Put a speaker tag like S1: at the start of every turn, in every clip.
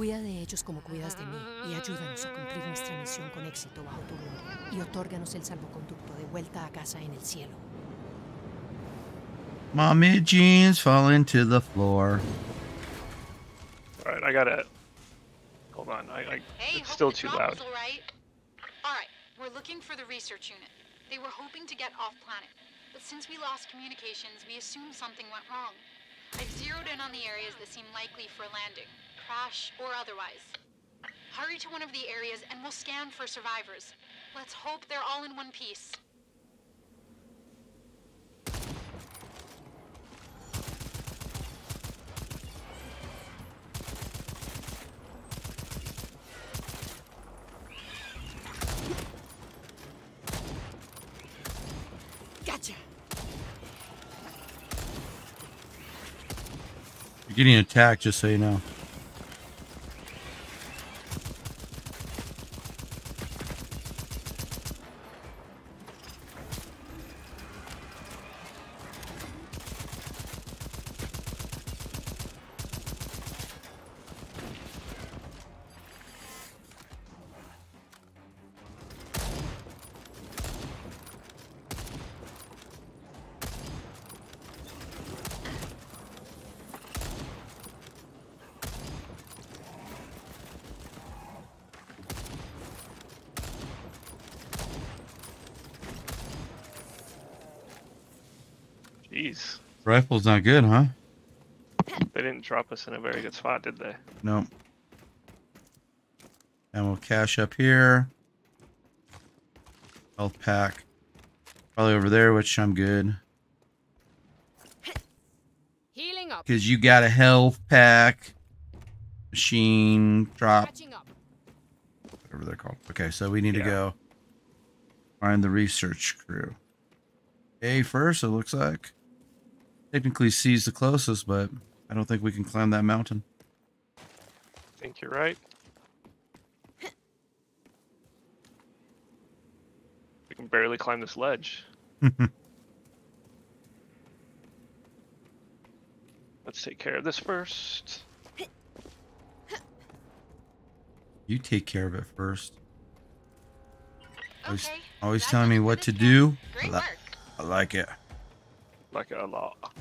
S1: Cuida de ellos como cuidas de mí y ayúdanos a cumplir nuestra misión con éxito bajo tu gloria. Y otórganos el salvoconducto de vuelta a casa en el cielo.
S2: Mommy jeans falling to the floor.
S3: All right, I gotta. Hold on, I, I
S4: Hey,
S3: it's still too loud.
S4: all right. All right, we're looking for the research unit. They were hoping to get off planet, but since we lost communications, we assumed something went wrong. I've zeroed in on the areas that seem likely for landing, crash or otherwise. Hurry to one of the areas and we'll scan for survivors. Let's hope they're all in one piece.
S1: Gotcha.
S2: You're getting attacked, just so you know. Rifle's not good, huh?
S3: they didn't drop us in a very good spot, did they?
S2: No. And we'll cash up here. Health pack. Probably over there, which I'm good.
S1: Healing up.
S2: Because you got a health pack. Machine drop. Whatever they're called. Okay, so we need to go find the research crew. A first, it looks like. Technically C's the closest, but I don't think we can climb that mountain.
S3: I think you're right. We can barely climb this ledge. Let's take care of this first.
S2: You take care of it first. Always,
S4: Okay.
S2: always
S4: that's
S2: telling me what to
S4: scan.
S2: do. I, li-
S4: work.
S2: I like it.
S3: Like it a lot.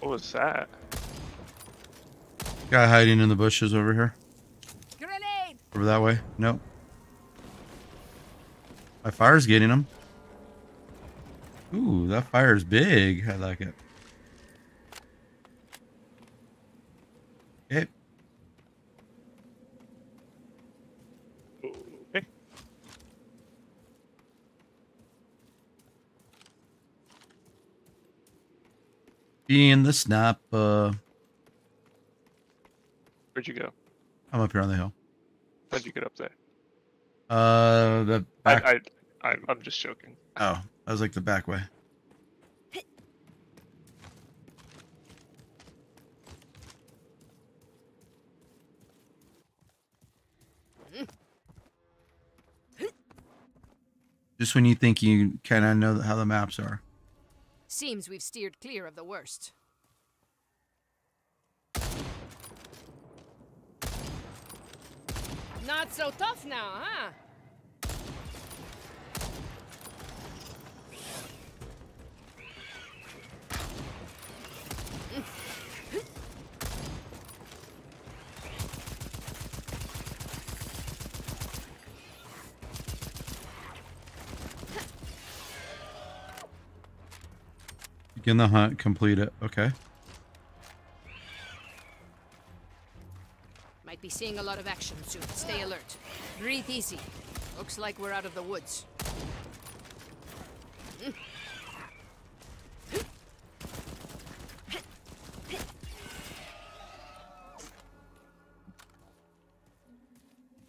S3: What was that?
S2: Guy hiding in the bushes over here.
S1: Grenade.
S2: Over that way. Nope. My fire's getting him. Ooh, that fire's big. I like it. Okay.
S3: Okay.
S2: Being in the snap. Uh,
S3: Where'd you go?
S2: I'm up here on the hill.
S3: How'd you get up there?
S2: Uh, the back.
S3: I, I, I, I'm just joking.
S2: oh, I was like the back way. Just when you think you kind of know how the maps are.
S1: Seems we've steered clear of the worst. Not so tough now, huh?
S2: Begin the hunt, complete it. Okay.
S1: Might be seeing a lot of action soon. Stay alert. Breathe easy. Looks like we're out of the woods.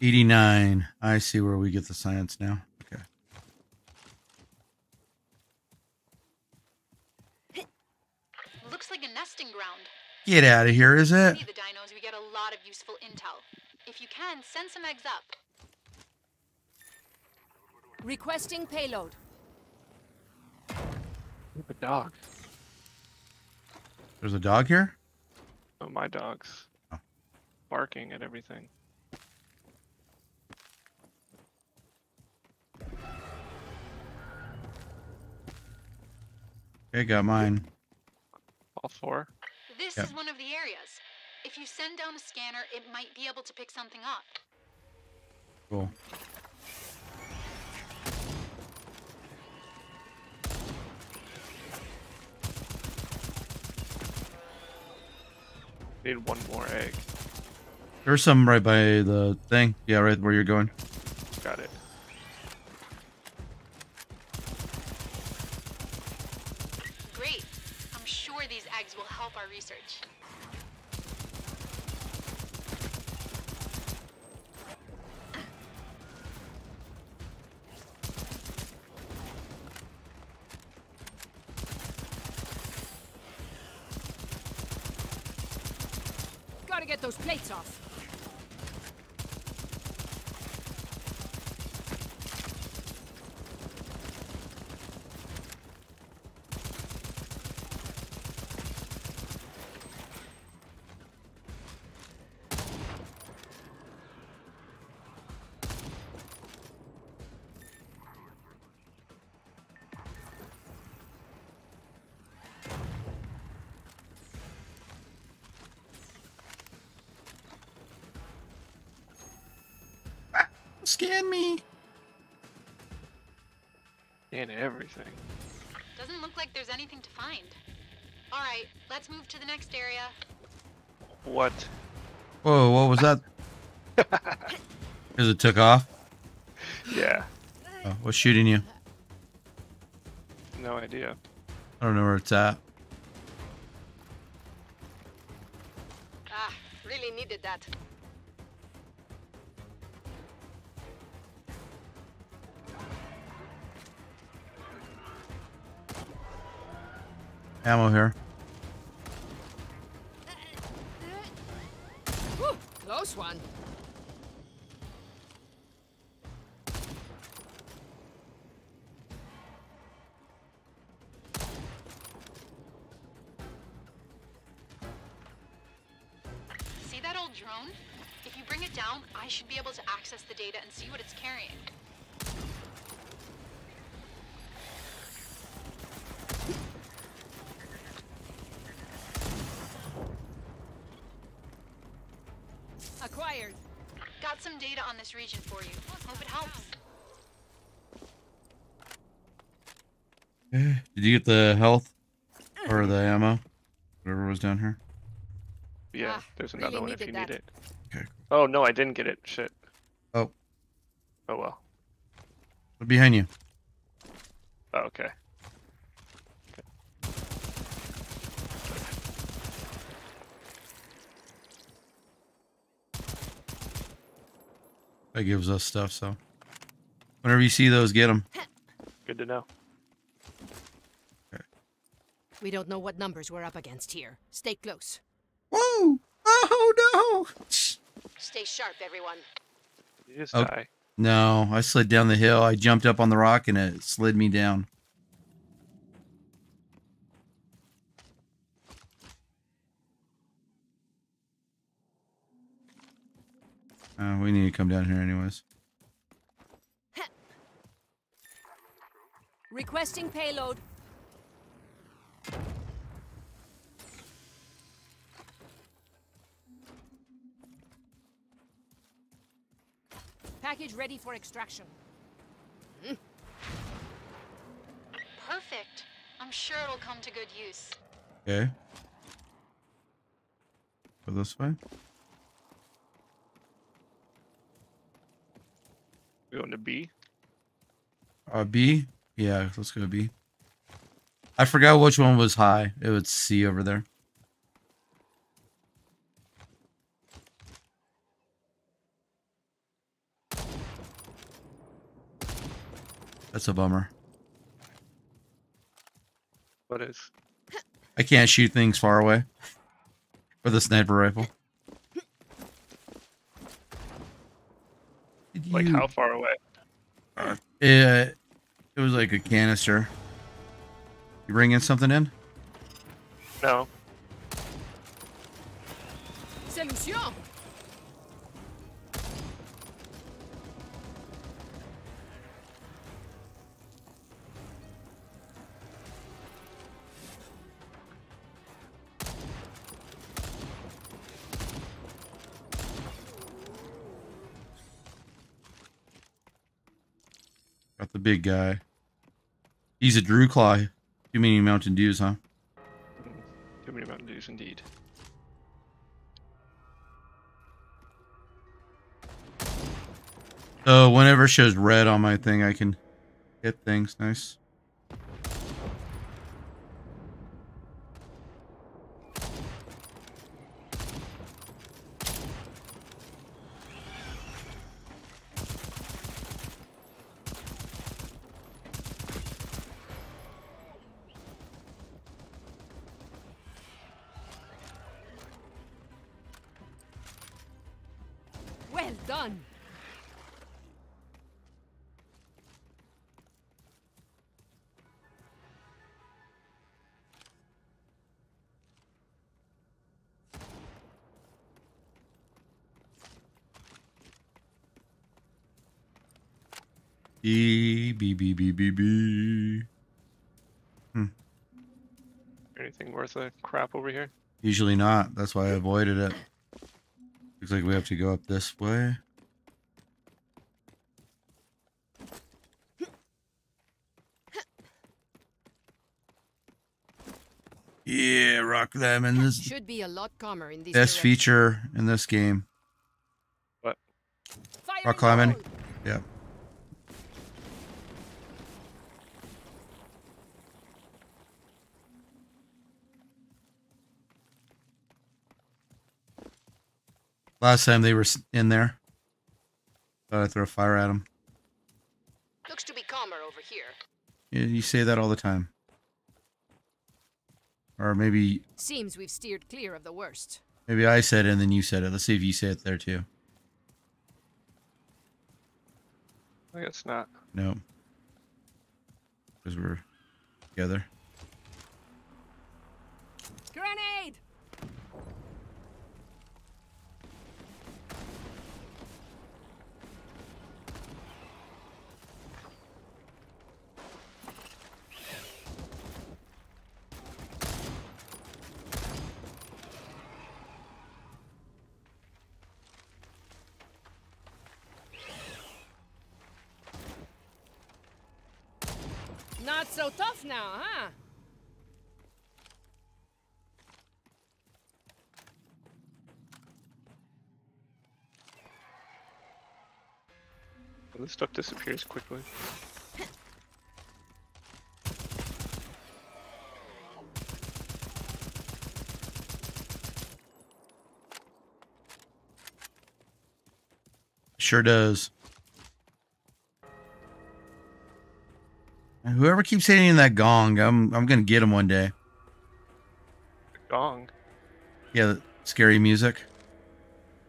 S2: Eighty-nine. I see where we get the science now. Okay.
S4: Looks like a nesting ground.
S2: Get out of here, is it?
S4: See the dinos, we get a lot of useful intel. If you can, send some eggs up.
S5: Requesting payload.
S3: The dog.
S2: There's a dog here?
S3: Oh, my dog's
S2: Oh.
S3: barking at everything.
S2: Okay, got mine.
S3: All four.
S4: This
S2: Yeah.
S4: is one of the areas. If you send down a scanner, it might be able to pick something up.
S2: Cool.
S3: Need one more egg.
S2: There's some right by the thing. Yeah, right where you're going.
S3: And everything.
S4: Doesn't look like there's anything to find. All right, let's move to the next area.
S3: What?
S2: Whoa, what was that? Because it took off?
S3: Yeah.
S2: Oh, what's shooting you?
S3: No idea.
S2: I don't know where it's at.
S4: Drone? If you bring it down, I should be able to access the data and see what it's carrying.
S5: Acquired.
S4: Got some data on this region for you. Hope it helps.
S2: Eh, Did you get the health or the ammo? Whatever was down here.
S3: Yeah,
S5: Ah,
S3: there's
S5: really
S3: another one if
S5: needed
S3: you need it.
S2: Okay.
S3: Oh no, I didn't get it. Shit.
S2: Oh,
S3: Oh well.
S2: behind you.
S3: Oh, okay.
S2: That gives us stuff, so. Whenever you see those, get them.
S3: Good to know.
S5: We don't know what numbers we're up against here. Stay close.
S2: Whoa! Oh no!
S5: Stay sharp, everyone.
S3: You just
S2: Oh.
S3: die.
S2: No, I slid down the hill. I jumped up on the rock and it slid me down. Uh, we need to come down here anyways.
S5: Requesting payload. Package ready for extraction.
S4: Perfect. I'm sure it'll come to good use.
S2: Okay. Go this way.
S3: We going to B.
S2: Uh, B? Yeah, let's go to B. I forgot which one was high. It was C over there. That's a bummer.
S3: What is?
S2: I can't shoot things far away with a sniper rifle.
S3: Like
S2: You-
S3: how far away?
S2: It, it was like a canister. You bringing something in?
S3: No.
S2: Big guy. He's a Drew Claw. Too many Mountain Dews, huh?
S3: Too many Mountain Dews, indeed.
S2: So whenever it shows red on my thing, I can hit things. Nice.
S3: Over here?
S2: Usually not. That's why I avoided it. Looks like we have to go up this way. Yeah, rock them in this
S5: Should be a lot calmer in this
S2: best
S5: direction.
S2: feature in this game.
S3: What?
S2: Rock climbing.
S5: hole!
S2: Yeah. Last time they were in there. Thought I'd throw a fire at them.
S5: Looks to be calmer over here.
S2: Yeah, you say that all the time. Or maybe
S5: Seems we've steered clear of the worst.
S2: maybe I said it and then you said it. Let's see if you say it there too.
S3: I guess not.
S2: No. Because we're together.
S5: Grenade! Not so tough now, huh?
S3: Well, this stuff disappears quickly.
S2: Sure does. Whoever keeps hitting that gong, I'm I'm gonna get him one day.
S3: Gong.
S2: Yeah, the scary music.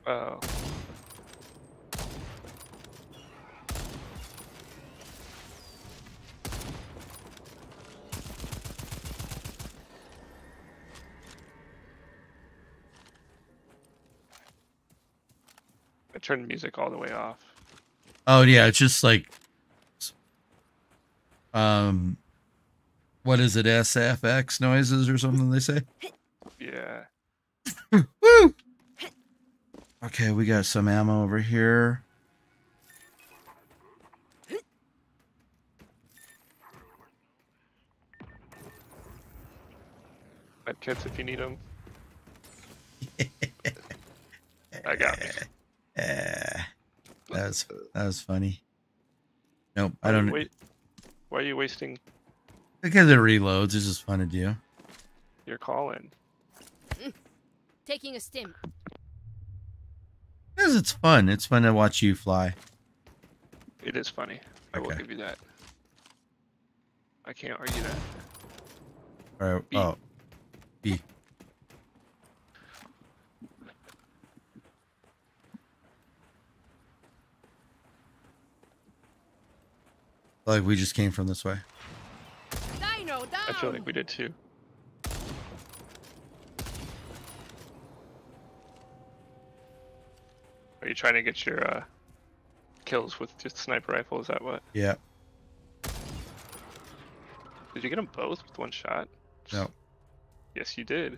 S3: Oh. I turned the music all the way off.
S2: Oh yeah, it's just like um what is it, SFX noises or something they say?
S3: Yeah.
S2: Woo! Okay, we got some ammo over here.
S3: Med kits if you need them. I got me.
S2: Eh, that was that was funny. Nope, I
S3: Why are you
S2: don't
S3: Wait. Why are you wasting
S2: because it reloads. It's just fun to do.
S3: You're calling.
S5: Taking a stim.
S2: Because it's fun. It's fun to watch you fly.
S3: It is funny. I will give you that. I can't argue that.
S2: All right.
S3: B.
S2: Oh, B. Like we just came from this way.
S1: Dino down.
S3: I feel like we did too. Are you trying to get your uh, kills with just sniper rifle? Is that what?
S2: Yeah.
S3: Did you get them both with one shot?
S2: No.
S3: Yes, you did.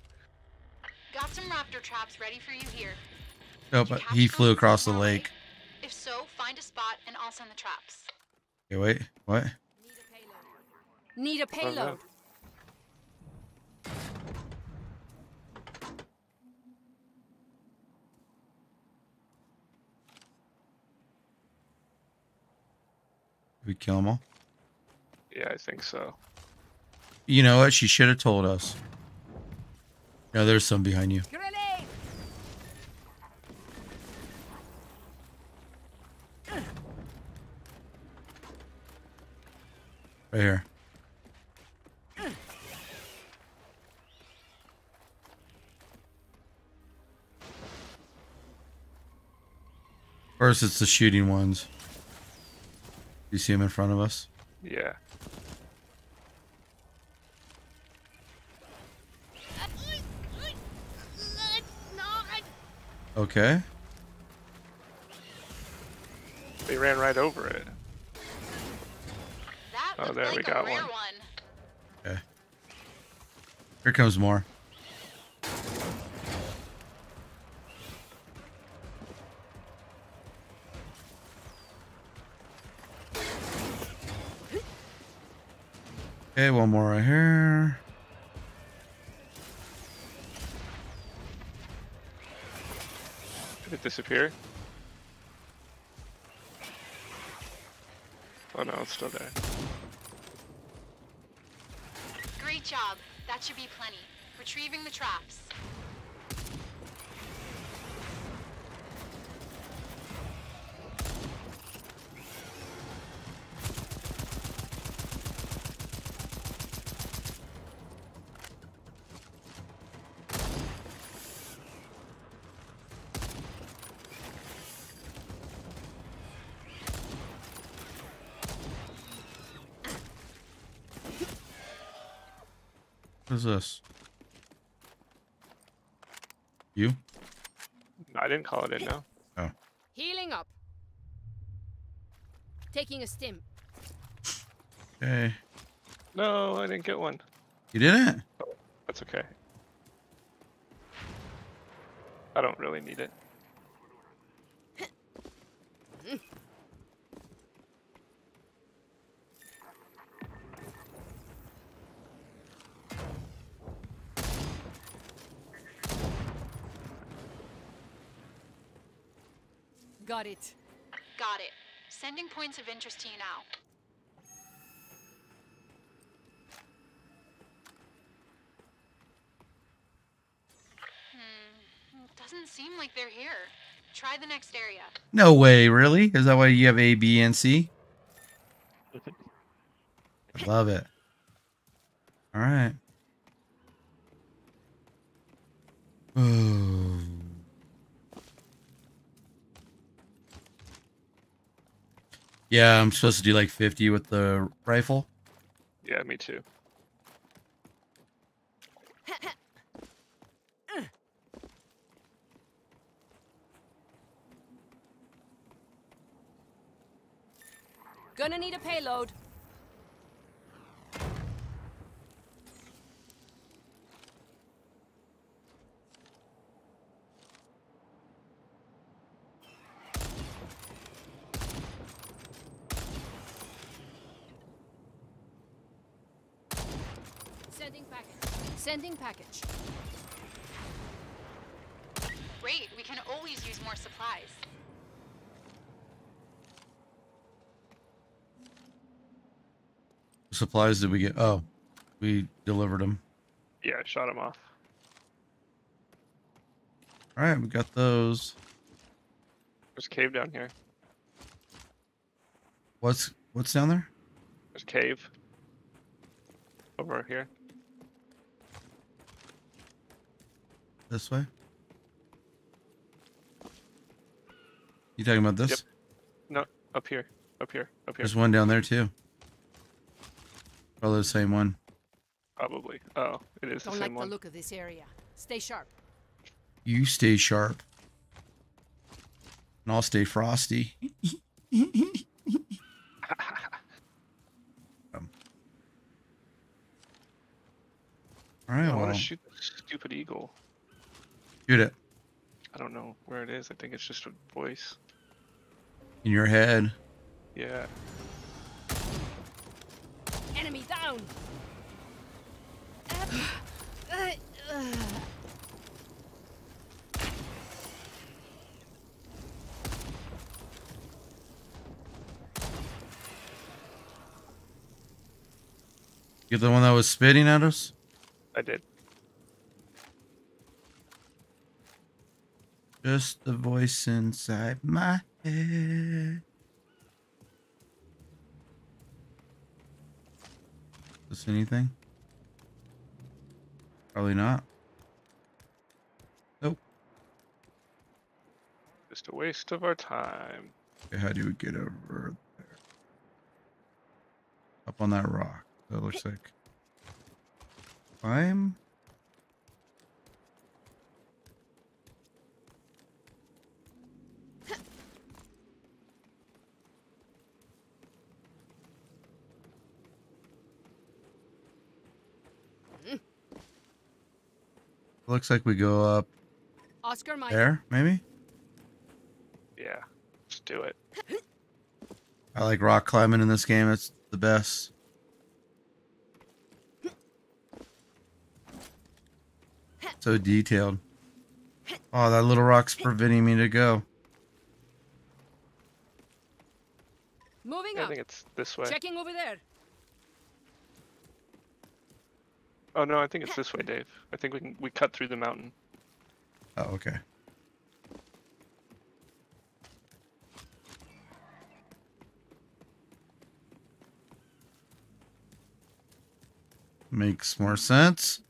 S4: Got some raptor traps ready for you here.
S2: No, but he flew across the lake.
S4: If so, find a spot and I'll send the traps.
S2: Okay, wait. What?
S1: Need a
S3: Oh, no.
S1: payload.
S2: Did we kill them all?
S3: Yeah, I think so.
S2: You know what? She should have told us. No, there's some behind you.
S1: Grenade.
S2: Right here. First, it's the shooting ones. You see them in front of us?
S3: Yeah.
S2: Okay.
S3: They ran right over it.
S4: That
S3: Oh, there,
S4: like
S3: we
S4: a
S3: got one.
S4: one.
S2: Okay. Here comes more. Okay, one more right here.
S3: Did it disappear? Oh no, it's still there.
S4: Job. That should be plenty. Retrieving the traps.
S2: What is this? You?
S3: I didn't call it in now.
S2: Oh.
S1: Healing up. Taking a stim.
S2: Okay.
S3: No, I didn't get one.
S2: You didn't?
S3: Oh, that's okay. I don't really need it.
S1: Got it.
S4: Got it. Sending points of interest to you now. Hmm. Doesn't seem like they're here. Try the next area.
S2: No way, really? Is that why you have A, B, and C? I love it. All right. Oh. Yeah, I'm supposed to do like 50 with the rifle.
S3: Yeah, me too.
S1: Gonna need a payload. Sending package. Sending package.
S4: Great, we can always use more supplies.
S2: Supplies did we get? Oh, we delivered them.
S3: Yeah, I shot them off.
S2: All right, we got those.
S3: There's a cave down here.
S2: What's what's down there?
S3: There's a cave. Over here.
S2: This way. You talking about this?
S3: Yep. No, up here. Up here. Up here.
S2: There's one down there too. Probably the same one.
S3: Probably. Oh, it is the
S1: Don't
S3: same
S1: like the look of this area. Stay sharp.
S2: You stay sharp. And I'll stay frosty. Um, All right,
S3: I want to shoot the stupid eagle.
S2: Shoot it
S3: I don't know where it is. I think it's just a voice.
S2: in your head.
S3: Yeah.
S1: Enemy down. Uh.
S2: You're the one that was spitting at us?
S3: I did.
S2: Just the voice inside my head. Is this anything? Probably not. Nope.
S3: Just a waste of our time.
S2: Okay, how do we get over there? Up on that rock. That looks like. Climb? Looks like we go up
S1: Oscar Mike.
S2: there, maybe?
S3: Yeah. Let's do it.
S2: I like rock climbing in this game. It's the best. So detailed. Oh, that little rock's preventing me to go.
S1: Moving up.
S3: I think it's this way.
S1: Checking over there.
S3: Oh no, I think it's this way, Dave. I think we can we cut through the mountain.
S2: Oh, okay. Makes more sense.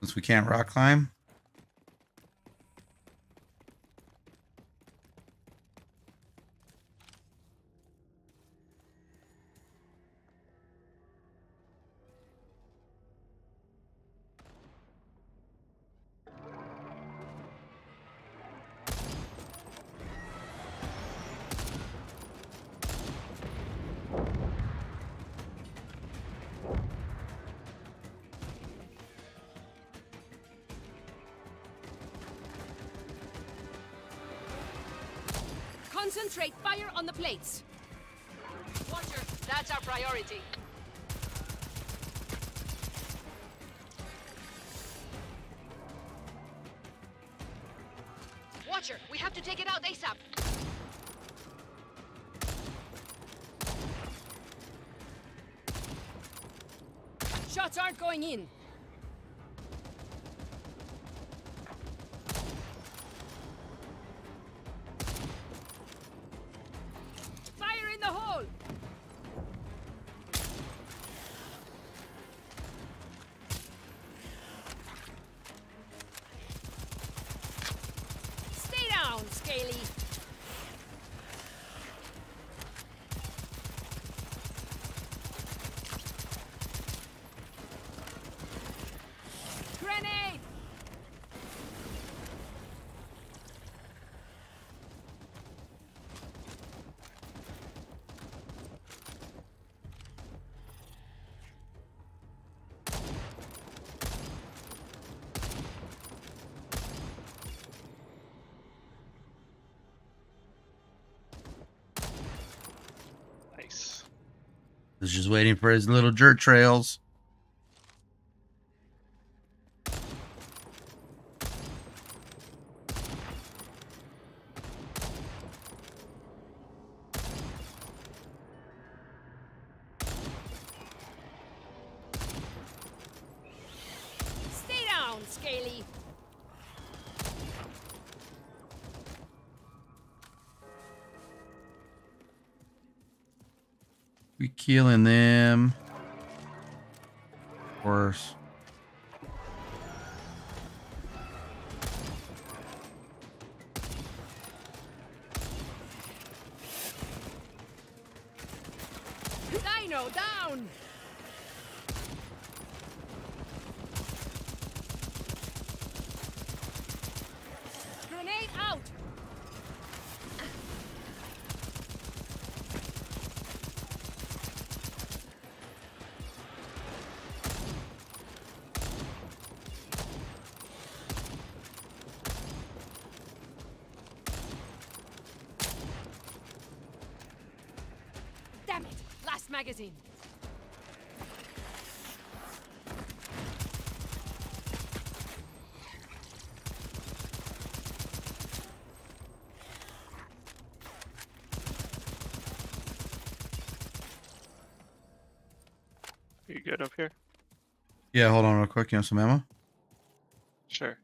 S2: Since we can't rock climb.
S1: Concentrate fire on the plates. Watcher, that's our priority.
S2: He's just waiting for his little dirt trails. Killing them.
S1: Magazine.
S3: You good up here?
S2: Yeah, hold on real quick. You want some ammo?
S3: Sure.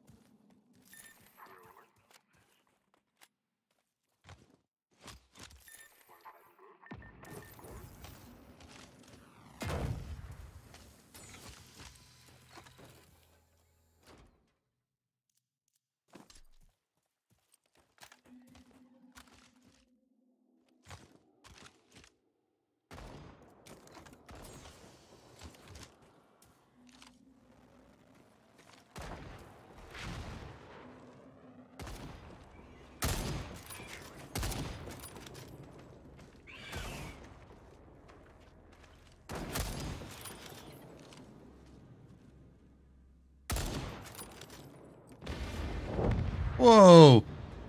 S2: Whoa!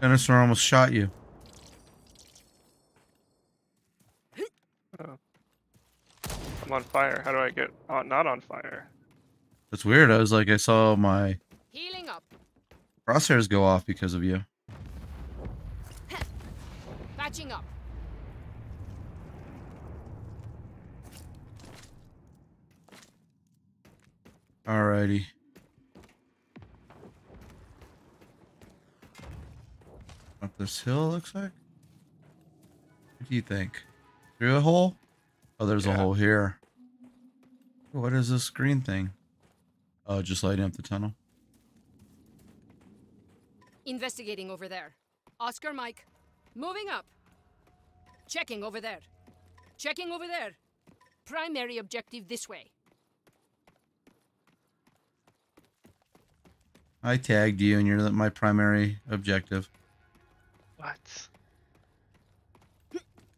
S2: Dinosaur almost shot you. Oh.
S3: I'm on fire. How do I get on, not on fire?
S2: That's weird. I was like, I saw my
S1: Healing up.
S2: crosshairs go off because of you.
S1: Patching up.
S2: Alrighty. Up this hill, looks like. What do you think? Through a hole? Oh, there's a hole here. What is this green thing? Oh, just lighting up the tunnel.
S1: Investigating over there. Oscar Mike. Moving up. Checking over there. Checking over there. Primary objective this way.
S2: I tagged you, and you're my primary objective.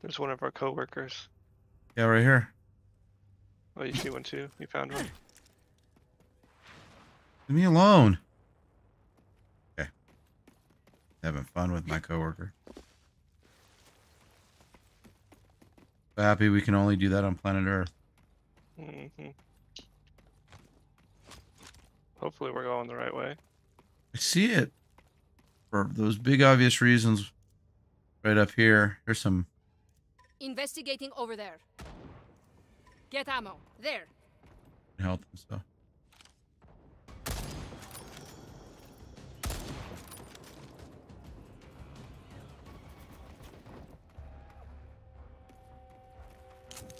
S3: There's one of our coworkers.
S2: Yeah, right here.
S3: Oh, you see one too? You found one?
S2: Leave me alone. Okay. Having fun with my coworker. So happy we can only do that on planet Earth.
S3: Mm -hmm. Hopefully we're going the right way.
S2: I see it. For those big obvious reasons right up here. There's some
S1: Investigating over there. Get ammo. There.
S2: health and stuff.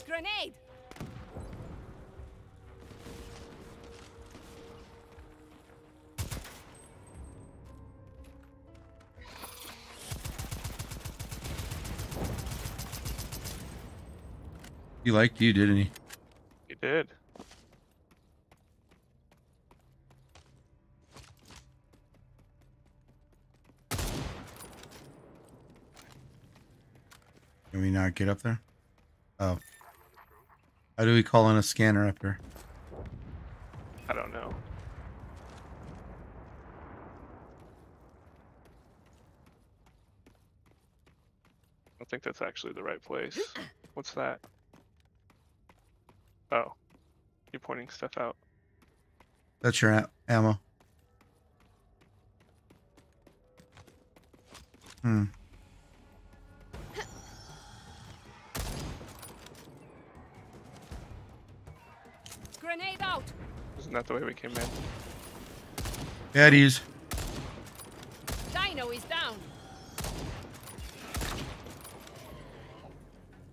S1: Grenade!
S2: He liked you, didn't he?
S3: He did.
S2: Can we not get up there? Oh. How do we call in a scanner up here?
S3: I don't know. I think that's actually the right place. What's that? Oh. You're pointing stuff out.
S2: That's your a- ammo. Hmm.
S1: Grenade out!
S3: Isn't that the way we came in?
S2: Baddies.
S1: Dino is down.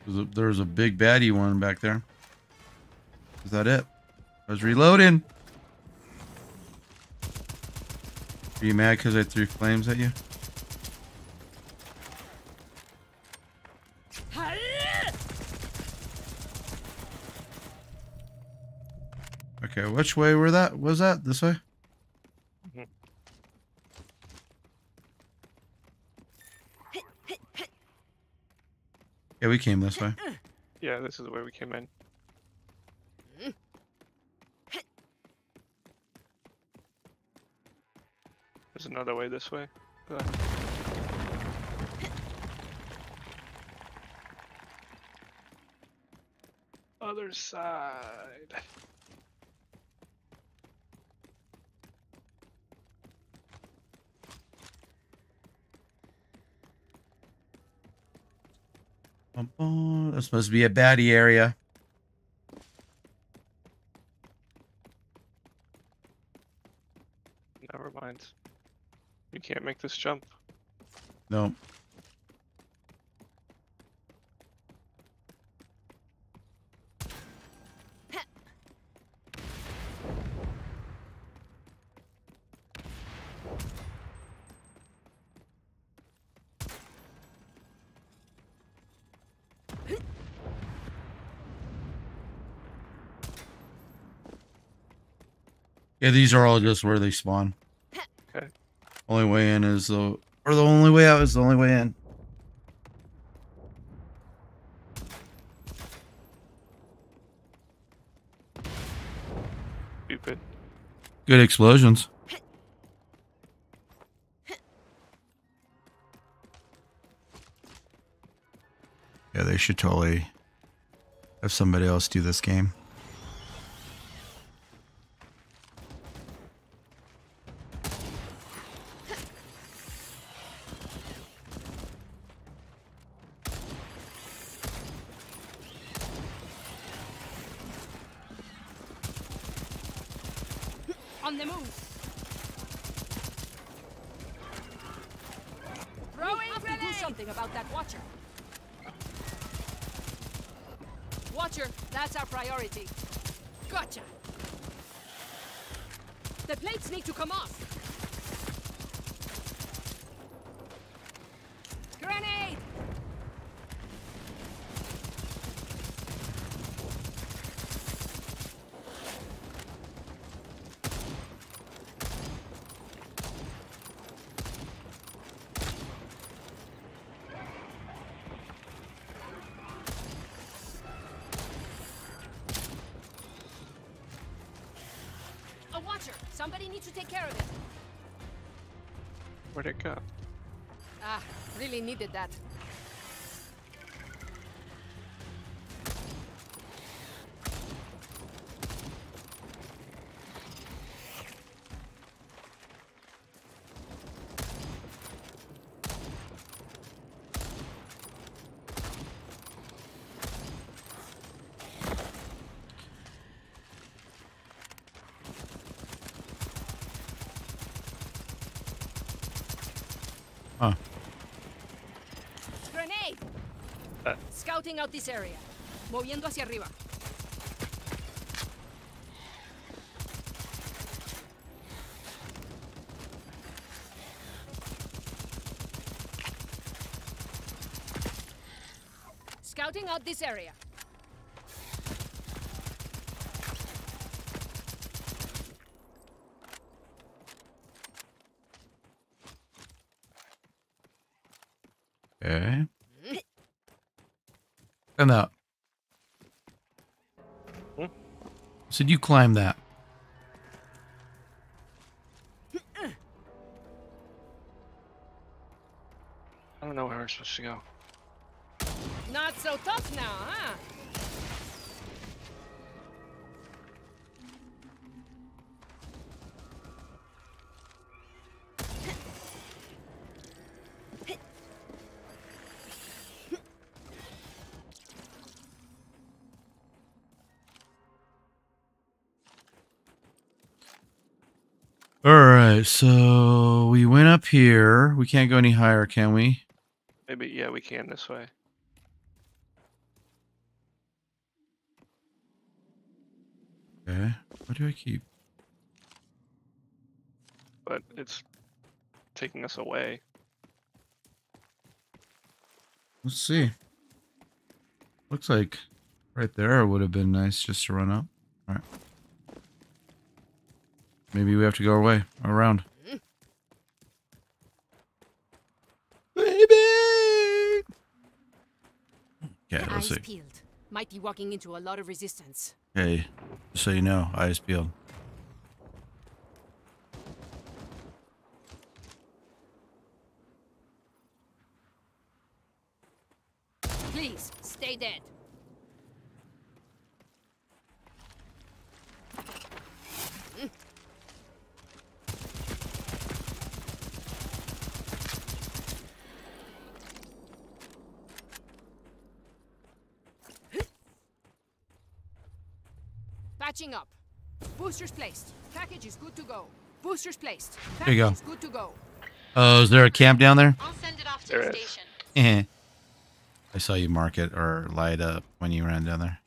S2: There's a, there's a big baddie one back there. Is that it? I was reloading. Are you mad because I threw flames at you? Okay, which way were that? Was that this way?
S3: Mhm.
S2: Yeah, we came this way.
S3: Yeah, this is the way we came in. There's another way this way. Other side.
S2: That's supposed to be a baddie area.
S3: Never mind. You can't make this jump.
S2: No. Yeah, these are all just where they spawn.
S3: Okay.
S2: Only way in is the, or the only way out is the only way in.
S3: Stupid.
S2: Good explosions. Yeah, they should totally have somebody else do this game.
S1: On the move. Throwing have to do something about that watcher. Watcher, that's our priority. Gotcha. The plates need to come off. Grenade! A watcher. Somebody needs to take care of it.
S3: Where'd it go?
S1: Ah, really needed that. Scouting out this area. Moviendo hacia arriba. Scouting out this area.
S2: And that.
S3: Hmm?
S2: Said you climb that.
S1: So
S2: we went up here. We can't go any higher, can we?
S3: Maybe, yeah, we can this way.
S2: Okay. What do I keep?
S3: But it's taking us away.
S2: Let's see. Looks like right there would have been nice just to run up. All right. Maybe we have to go away around. Baby. Okay, let's see.
S1: peeled. Might be walking into a lot of resistance.
S2: Hey, just so you know, eyes peeled.
S1: Please, stay dead. Patching up. Boosters placed. Package is good to go. Boosters placed.
S2: There you go.
S1: Is good to go.
S2: Oh, is there a camp down there?
S4: I'll send it off to
S3: There
S4: the
S3: is.
S4: station.
S2: Eh. I saw you mark it or light up when you ran down there.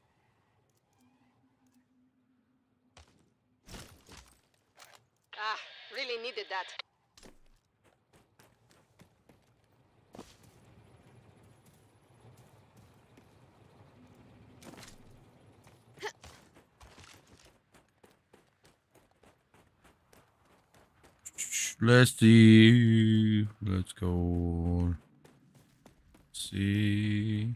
S1: Ah, really needed that.
S2: Let's see. Let's go. See.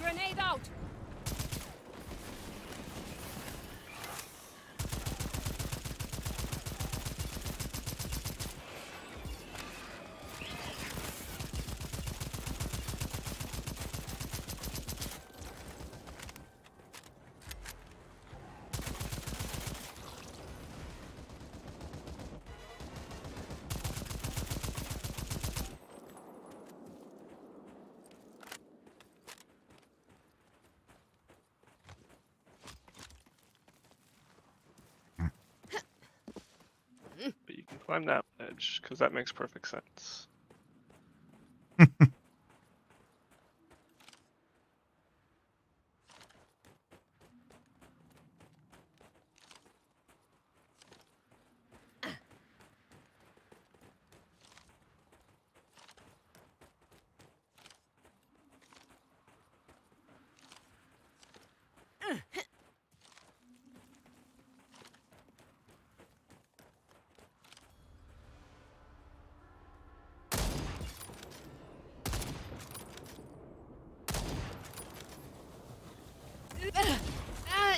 S1: Grenade out.
S3: But you can climb that edge because that makes perfect sense.
S1: Uh,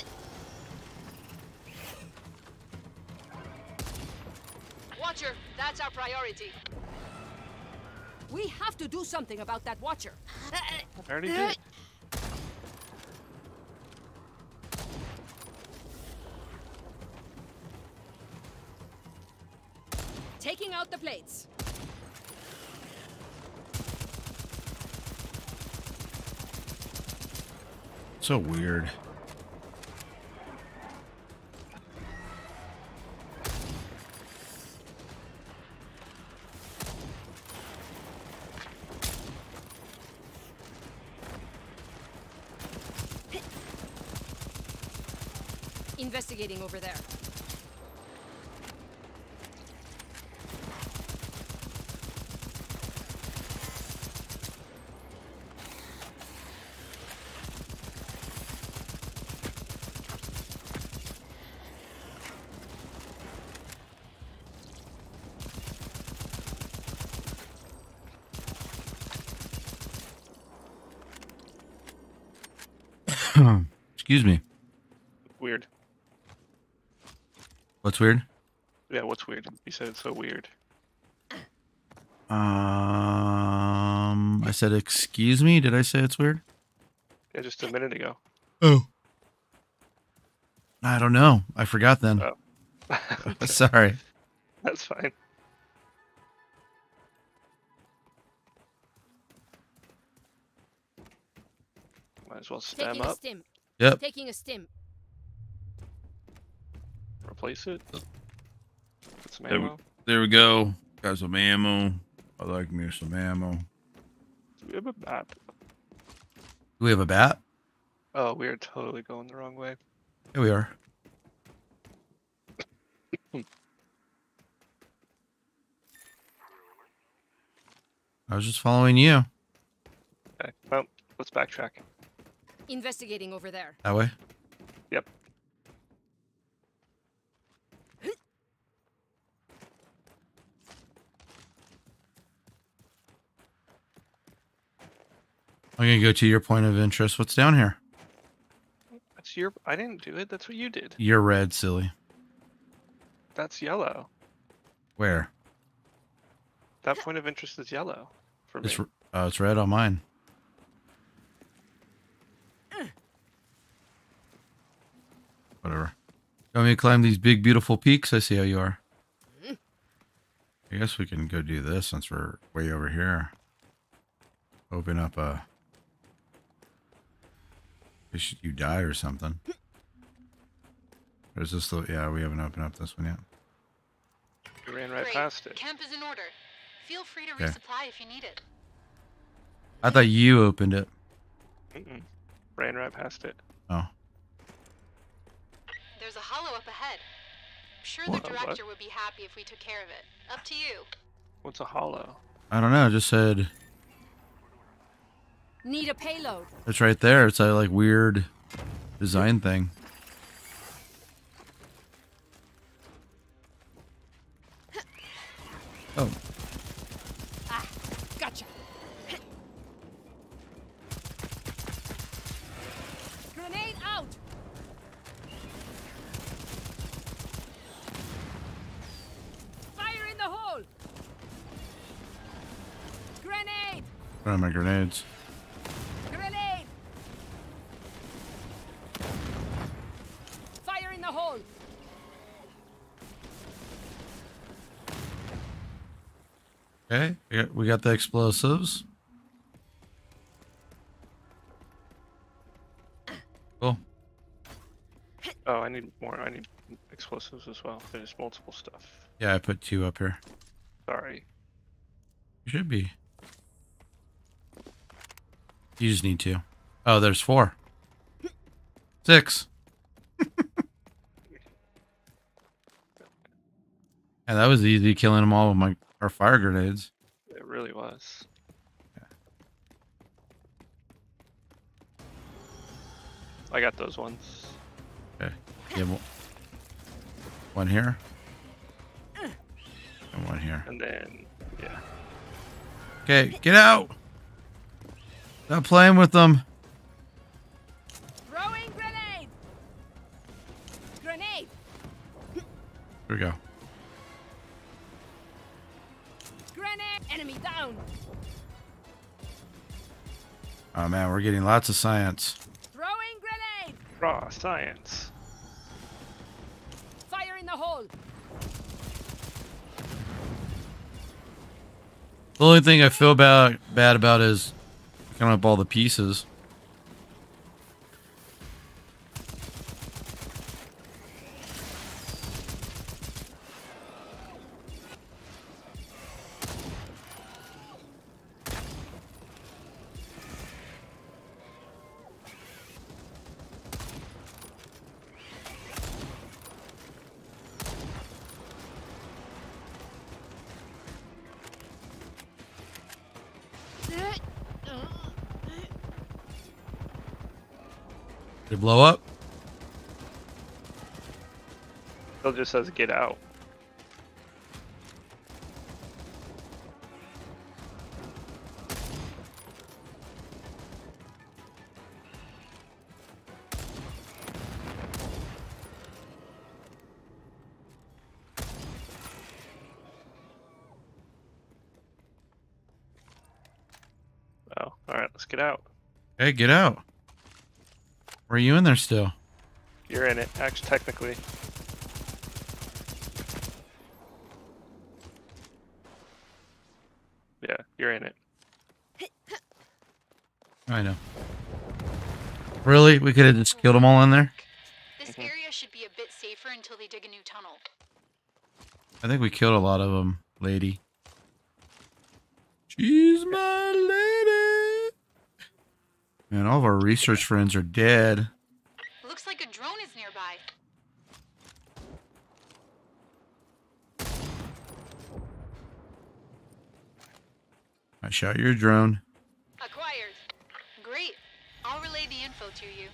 S1: Watcher, that's our priority. We have to do something about that Watcher.
S3: I already uh, did.
S1: Taking out the plates.
S2: So weird.
S1: Investigating over there.
S2: Excuse me.
S3: Weird.
S2: What's weird?
S3: Yeah, what's weird? You said it's so weird.
S2: Um, I said, excuse me. Did I say it's weird?
S3: Yeah, just a minute ago.
S2: Oh. I don't know. I forgot then.
S3: Oh.
S2: Sorry.
S3: That's fine. Might as well stem up,
S1: stim.
S2: Yep.
S1: Taking a stim.
S3: replace it. Put some
S2: There we-
S3: ammo.
S2: There we go. Got some ammo. I like me some ammo.
S3: Do we have a map?
S2: Do we have a bat?
S3: Oh, we are totally going the wrong way.
S2: Here we are. I was just following you.
S3: Okay, well, let's backtrack.
S1: Investigating over there.
S2: That way.
S3: Yep.
S2: I'm gonna go to your point of interest. What's down here?
S3: That's your. I didn't do it. That's what you did.
S2: You're red, silly.
S3: That's yellow.
S2: Where?
S3: That point of interest is yellow for me.
S2: It's r- oh, it's red on mine. Whatever. You want me to climb these big, beautiful peaks? I see how you are. I guess we can go do this since we're way over here. Open up a. Guess you die or something. Or is this the? Yeah, we haven't opened up this one yet.
S3: You ran right
S4: Great.
S3: past it.
S4: Camp is in order. Feel free to
S2: Okay.
S4: resupply if you need it.
S2: I thought you opened it.
S3: Mm-mm. Ran right past it.
S2: Oh,
S4: There's a hollow up ahead. I'm sure
S3: What?
S4: the
S3: What?
S4: director would be happy if we took care of it. Up to you.
S3: What's a hollow?
S2: I don't know. It just said
S1: Need a payload.
S2: it's right there. It's a like weird design thing. Oh,
S1: Ah, gotcha. Grenade out. Fire in the hole. Grenade.
S2: what are my grenades?
S1: Grenade. Fire in the hole.
S2: Okay, we got, we got the explosives. Cool.
S3: Oh, I need more. I need explosives as well. There's multiple stuff.
S2: Yeah, I put two up here.
S3: Sorry.
S2: You should be. You just need two. Oh, there's four. Six. and that was easy killing them all with my our fire grenades.
S3: It really was. I got those ones.
S2: Okay. Yeah, one here. And one here.
S3: And then, yeah.
S2: Okay, get out. Stop playing with them.
S1: Throwing grenade. Grenade.
S2: Here we go.
S1: Grenade. Enemy down.
S2: Oh man, we're getting lots of science.
S1: Throwing grenade.
S3: Raw science.
S1: Fire in the hole.
S2: The only thing I feel about bad about is picking up all the pieces.
S3: Just says get out. Oh, alright, let's get out.
S2: Hey, get out. Were you in there still?
S3: You're in it, actually, technically. Yeah, you're in it.
S2: I know. Really? We could have just killed them all in there?
S4: This area should be a bit safer until they dig a new tunnel.
S2: I think we killed a lot of them, lady. She's my lady. Man, all of our research friends are dead.
S4: Looks like a drone is nearby.
S2: I shot your drone.
S4: Acquired. Great. I'll relay the info to you.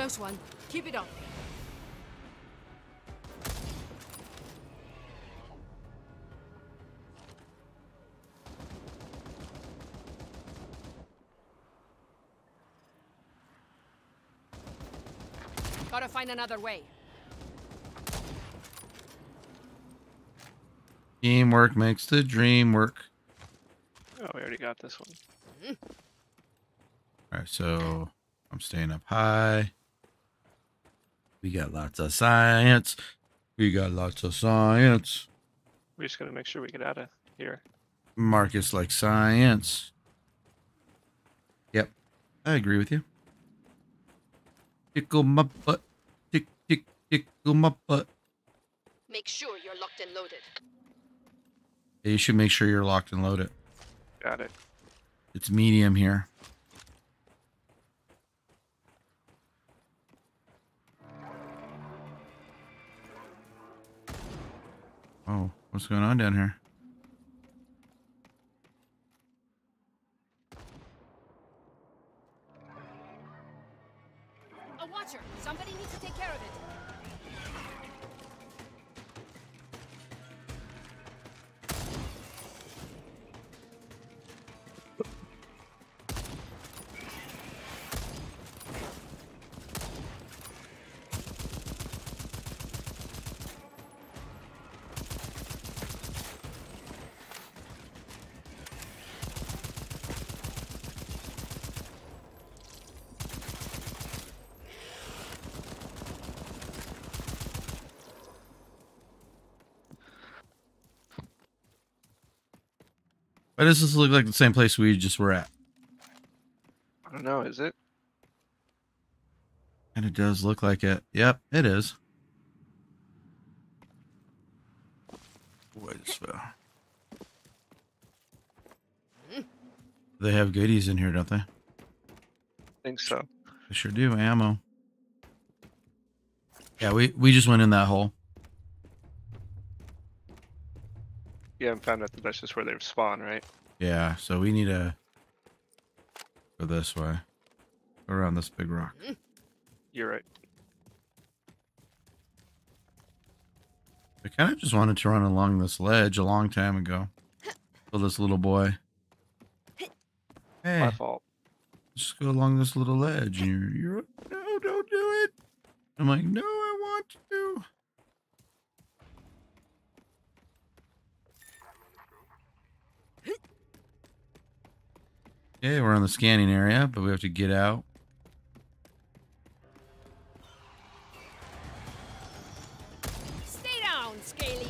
S1: Close one. Keep it up. Gotta find another way.
S2: Teamwork makes the dream work.
S3: Oh, we already got this one.
S2: All right, so I'm staying up high. We got lots of science. We got lots of science.
S3: We're just gonna make sure we get out of here.
S2: Marcus like science. Yep, I agree with you. Tickle my butt. Tick, tick, tickle my butt.
S1: Make sure you're locked and loaded.
S2: Yeah, you should make sure you're locked and loaded.
S3: Got it.
S2: It's medium here. Oh, what's going on down here? Why does this look like the same place we just were at?
S3: I don't know. Is it?
S2: And it does look like it. Yep, it is. What is that? They have goodies in here, don't they?
S3: I think so.
S2: They sure do. Ammo. Yeah, we we just went in that hole.
S3: Yeah, and found out that that's just where they spawn, right?
S2: Yeah, so we need to go this way. Go around this big rock. Mm.
S3: You're right.
S2: I kind of just wanted to run along this ledge a long time ago. Kill this little boy. Hey,
S3: My fault.
S2: just go along this little ledge. And you're, you're, no, don't do it. I'm like, no, I want to. Okay, we're on the scanning area, but we have to get out.
S1: Stay down, Scaly.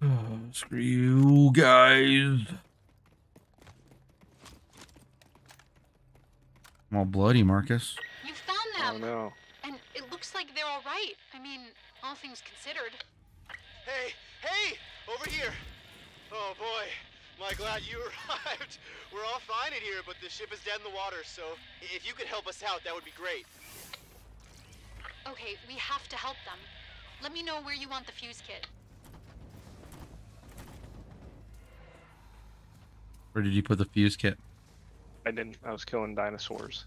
S2: Screw you guys. I'm all bloody, Marcus.
S4: You found them.
S3: Oh no.
S4: And it looks like they're all right. I mean, all things considered.
S6: Hey, hey, over here. Oh boy, am I glad you arrived. We're all fine in here, but the ship is dead in the water, so if you could help us out, that would be great.
S4: Okay, we have to help them. Let me know where you want the fuse kit.
S2: Where did you put the fuse kit?
S3: I didn't. I was killing dinosaurs.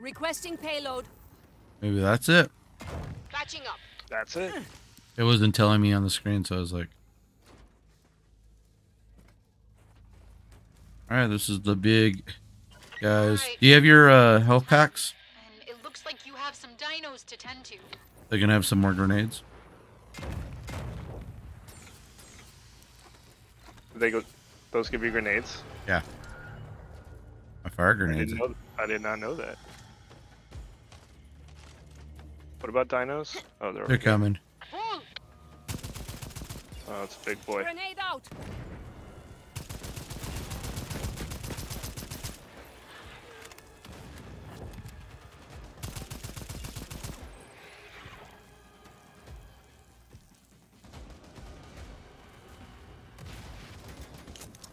S1: Requesting payload.
S2: Maybe that's it.
S1: Patching up.
S3: That's it.
S2: It wasn't telling me on the screen, so I was like, "All right, this is the big guys.
S4: Alright.
S2: Do you have your uh, health packs?
S4: And it looks like you have some dinos to tend to.
S2: They're gonna have some more grenades.
S3: They go. Those could be grenades.
S2: Yeah, my fire
S3: I didn't know. I did not know that. What about dinos? Oh, they're.
S2: They're
S3: over
S2: coming.
S3: Oh, it's a big boy.
S1: Grenade out.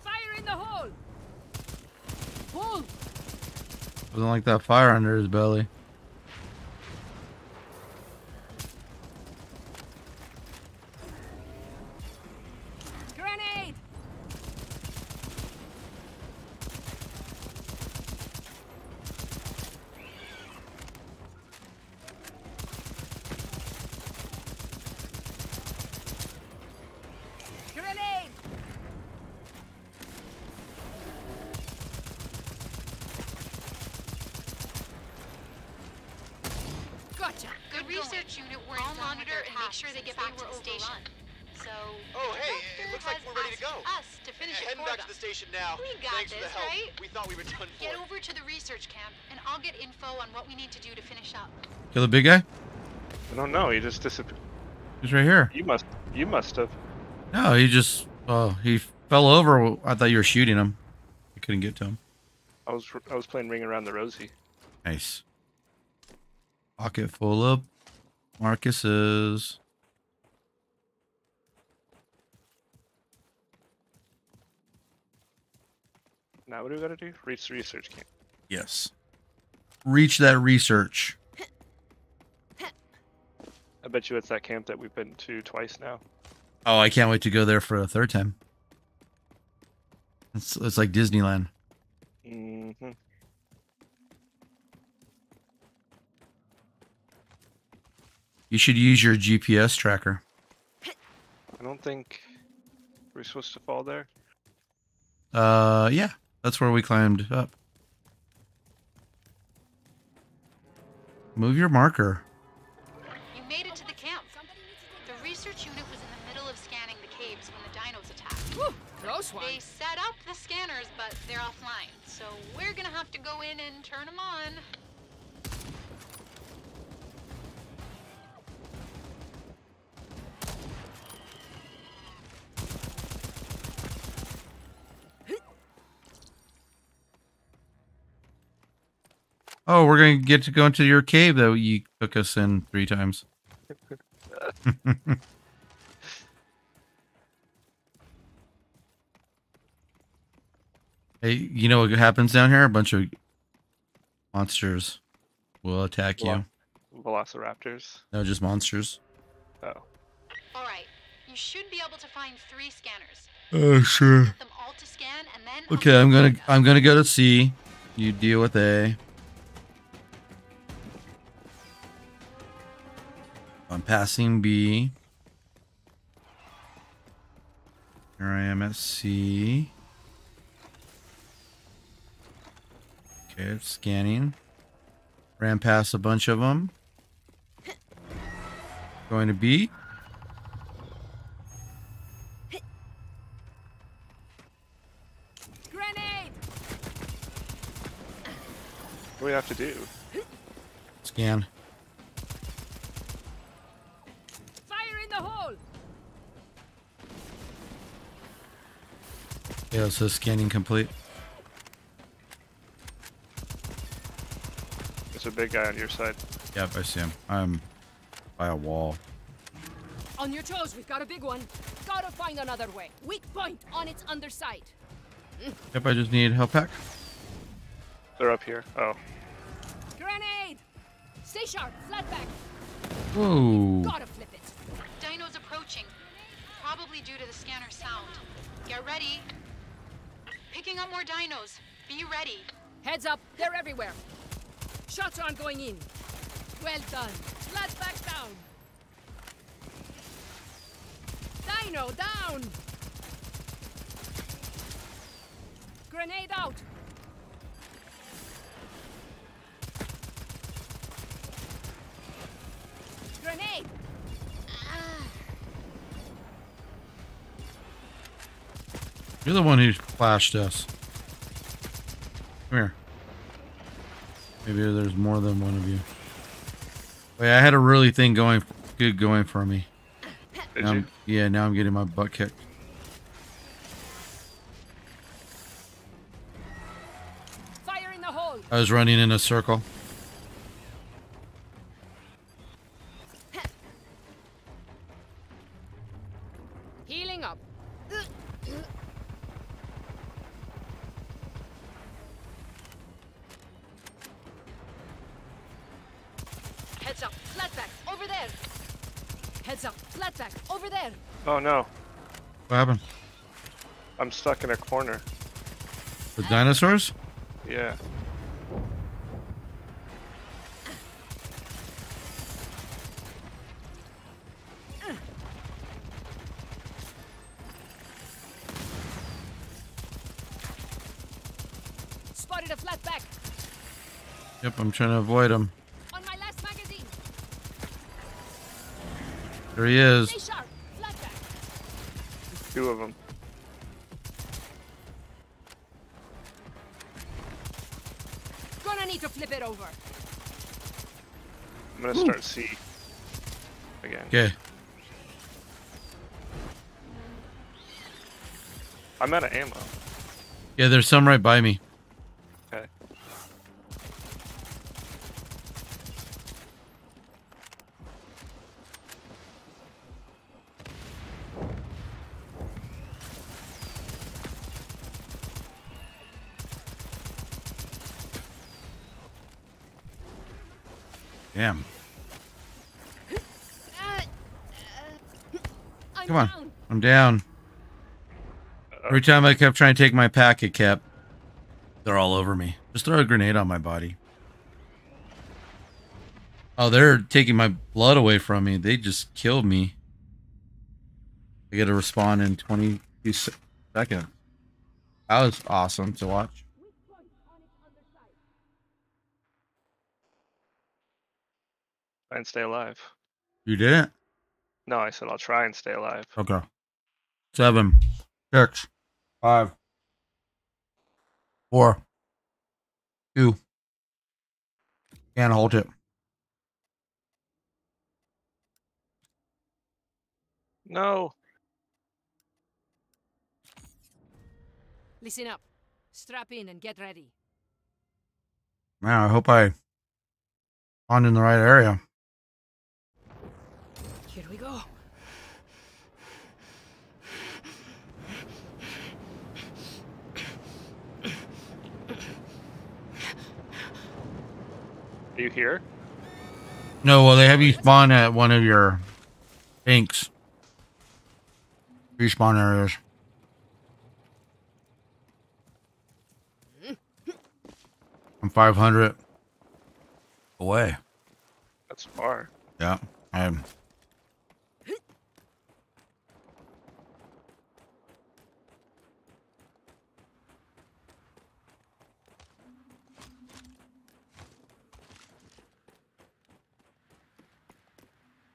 S1: Fire in the hole. Pull.
S2: Doesn't like that fire under his belly.
S1: Grenade. Grenade. Gotcha.
S4: Good research unit, we'll monitor and make sure they get back to the station. So.
S6: Oh,
S4: the
S6: hey, it looks like we're ready to go.
S4: Us to finish it
S6: Heading
S4: for
S6: back
S4: them.
S6: to the station now.
S4: We got
S6: Thanks for the
S4: this,
S6: help.
S4: right?
S6: We thought we were done for.
S4: Get over to the research camp, and I'll get info on what we need to do to finish up.
S2: Kill the big guy?
S3: I don't know. He just disappeared.
S2: He's right here.
S3: You must. You must have.
S2: No, he just oh he fell over. I thought you were shooting him. I couldn't get to him.
S3: I was. I was playing Ring Around the Rosie.
S2: Nice. Pocket full of Marcus's.
S3: Now what do we gotta do? Reach the research camp.
S2: Yes. Reach that research.
S3: I bet you it's that camp that we've been to twice now.
S2: Oh, I can't wait to go there for a third time. It's it's like Disneyland.
S3: hmm
S2: You should use your GPS tracker.
S3: I don't think we're supposed to fall there.
S2: Uh, yeah, that's where we climbed up. Move your marker.
S4: You made it to the camp. The research unit was in the middle of scanning the caves when the dinos attacked.
S1: Whew, close one.
S4: They set up the scanners, but they're offline. So we're gonna have to go in and turn them on.
S2: Oh, we're gonna get to go into your cave that you took us in three times. hey, you know what happens down here? A bunch of monsters will attack you.
S3: Velo- Velociraptors.
S2: No, just monsters.
S3: Oh.
S4: All right. You should be able to find three scanners.
S2: Oh, sure.
S4: Them all to scan, and then.
S2: Okay, I'm gonna. I'm gonna go to C. You deal with A. I'm passing B. Here I am at C. Okay, it's scanning. Ran past a bunch of them. Going to B.
S1: Grenade!
S3: What do we have to do?
S2: Scan.
S1: Fire in the hole!
S2: Yeah, so scanning complete.
S3: There's a big guy on your side.
S2: Yep, I see him. I'm by a wall.
S1: On your toes, we've got a big one. Gotta find another way. Weak point on its underside.
S2: Yep, I just need help pack.
S3: They're up here. Oh.
S1: Grenade! Stay sharp, flat back.
S2: Whoa.
S1: Gotta flip it.
S4: Dinos approaching. Probably due to the scanner sound. Get ready. Picking up more dinos. Be ready.
S1: Heads up, they're everywhere. Shots aren't going in. Well done. Flat back down. Dino down. Grenade out. Grenade.
S2: You're the one who flashed us. Come here. Maybe there's more than one of you. Wait, I had a really thing going, good going for me. Now? Yeah, now I'm getting my butt kicked.
S1: Fire in the hole.
S2: I was running in a circle.
S1: Heads up, flat back, over there.
S3: Oh no.
S2: What happened?
S3: I'm stuck in a corner.
S2: The dinosaurs?
S3: Yeah.
S1: Spotted a flat back.
S2: Yep, I'm trying to avoid them.
S1: On my last magazine.
S2: There he is.
S1: Stay sharp, flat back.
S3: Two of them.
S1: Gonna need to flip it over.
S3: I'm gonna start C again.
S2: Okay.
S3: I'm out of ammo.
S2: Yeah, there's some right by me.
S3: Okay.
S2: Damn.
S1: I'm
S2: Come on.
S1: Down.
S2: Every time I kept trying to take my pack, it kept. They're all over me. Just throw a grenade on my body. Oh, they're taking my blood away from me. They just killed me. I get to respawn in 22 seconds. That was awesome to watch.
S3: Try and stay alive.
S2: You didn't?
S3: No, I said I'll try and stay alive.
S2: Okay. Seven, six, five, four, two. Can't hold it.
S3: No.
S1: Listen up. Strap in and get ready.
S2: Man, I hope I spawned in the right area.
S1: Here we go.
S3: Are you here?
S2: No, well, they have you spawn at one of your banks. Respawn areas. I'm 500 away.
S3: That's far.
S2: Yeah, I'm.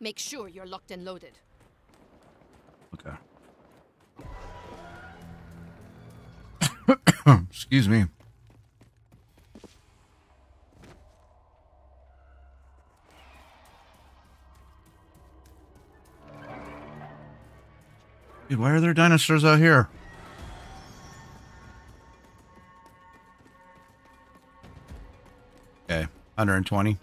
S1: Make sure you're locked and loaded.
S2: Okay. Excuse me. Dude, why are there dinosaurs out here? Okay, 120.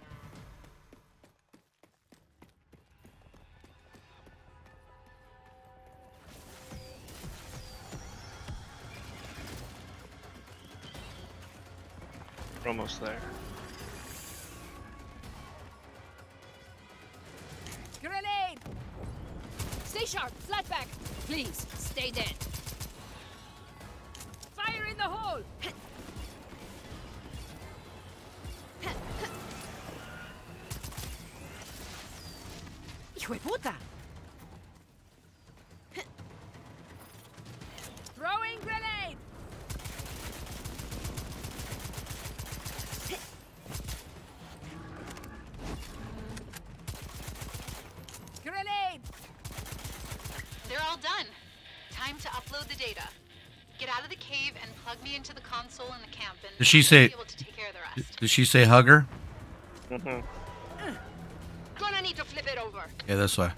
S3: Almost there.
S1: Grenade! Stay sharp, flat back. Please, stay dead. Fire in the hole! Puta! Throwing! Grenade!
S4: They're all done. Time to upload the data. Get out of the cave and plug me into the console in the camp, and
S2: Did she say-
S4: Be able to take care of the rest.
S2: Did she say hugger?
S3: hmm
S1: Gonna need to flip it over.
S2: Yeah, this way.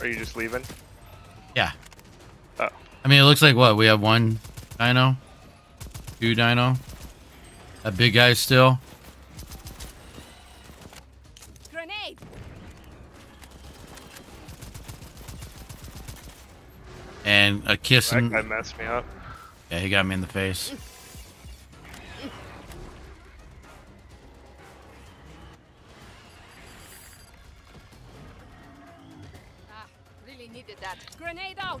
S3: Are you just leaving?
S2: Yeah.
S3: Oh.
S2: I mean, it looks like what? We have one dino? Two dino? A big guy still?
S1: Grenade!
S2: And a
S3: That guy messed me up.
S2: Yeah, he got me in the face.
S1: Ah, really needed that. Grenade out!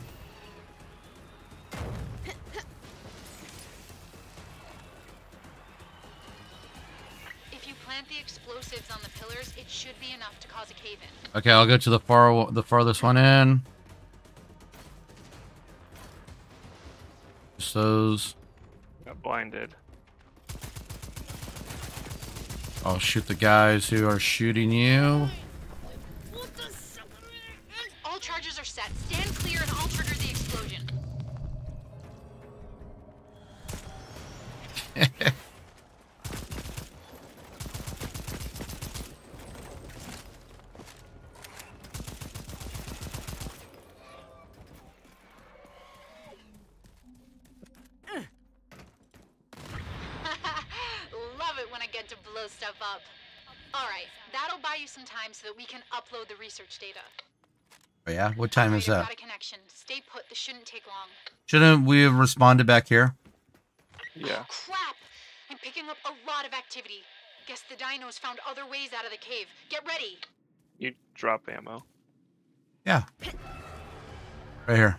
S4: enough to cause a cave-in.
S2: Okay, I'll go to the far, the farthest one in. Just those.
S3: Got blinded.
S2: I'll shoot the guys who are shooting you. Yeah? What time is
S4: Alright, I've
S2: that?
S4: got a connection. Stay put. This shouldn't take long.
S2: Shouldn't we have responded back here?
S3: Yeah.
S4: Oh, crap! I'm picking up a lot of activity. Guess the dinos found other ways out of the cave. Get ready.
S3: You drop ammo.
S2: Yeah. Right here.